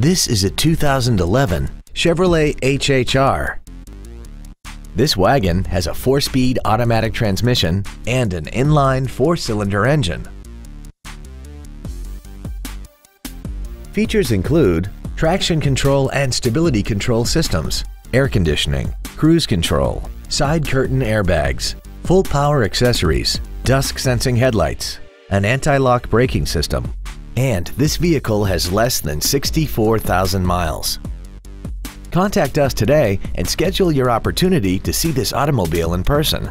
This is a 2011 Chevrolet HHR. This wagon has a four-speed automatic transmission and an inline four-cylinder engine. Features include traction control and stability control systems, air conditioning, cruise control, side curtain airbags, full power accessories, dusk sensing headlights, an anti-lock braking system, and this vehicle has less than 64,000 miles. Contact us today and schedule your opportunity to see this automobile in person.